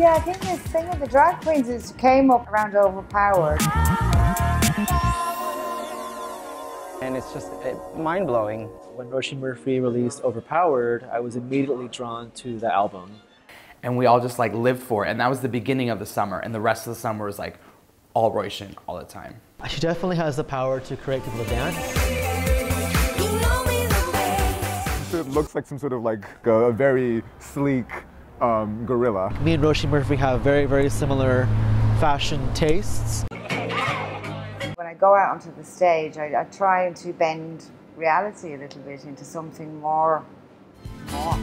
Yeah, I think this thing with the drag queens is came up around overpowered. And it's just mind blowing. When Roisin Murphy released Overpowered, I was immediately drawn to the album. And we all just like lived for it. And that was the beginning of the summer. And the rest of the summer was like all Roisin all the time. She definitely has the power to create people to dance. It looks like some sort of like a, a very sleek um, gorilla. Me and Roisin Murphy have very, very similar fashion tastes. When I go out onto the stage, I, I try to bend reality a little bit into something more. more.